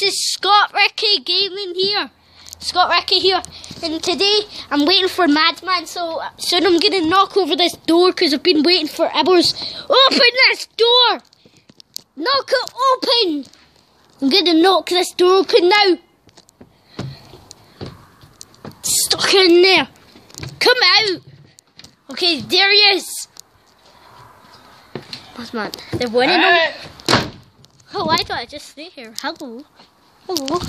this is Scott Ricky Gaming here. Scott Ricky here. And today I'm waiting for Madman, so soon I'm gonna knock over this door because I've been waiting for hours. Open this door! Knock it open! I'm gonna knock this door open now. Stuck in there. Come out! Okay, there he is. Madman, they're winning. Oh, why do I just stay here? Hello. Hello.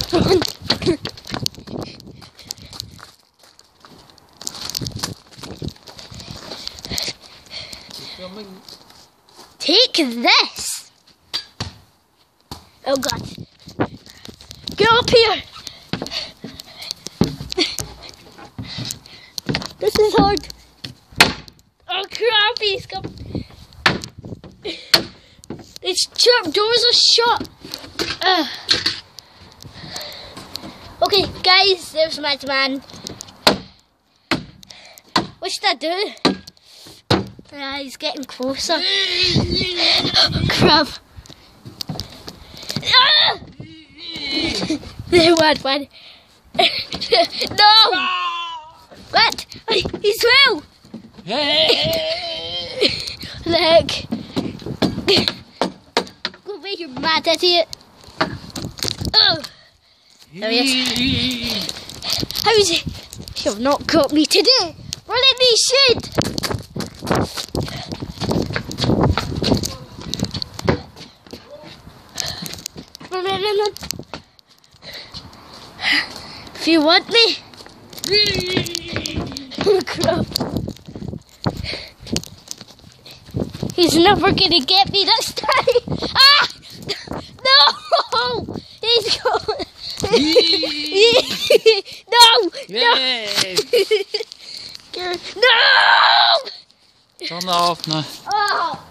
Take this. Oh god. Get up here. This is hard. Oh crap, he's come. Its trap doors are shut. Ugh. Okay, guys, there's Madman. What should I do? Yeah, he's getting closer. Crap. Ah! there, Madman. no! What? He's well! the away, mad idiot. Oh, there he is. How is it? You've not got me today. Run in the shed. Run, run, run, run. If you want me. Crap. He's never gonna get me this time. Ah! No! He's going. No! Yay! No! No! Turn it off now. Oh,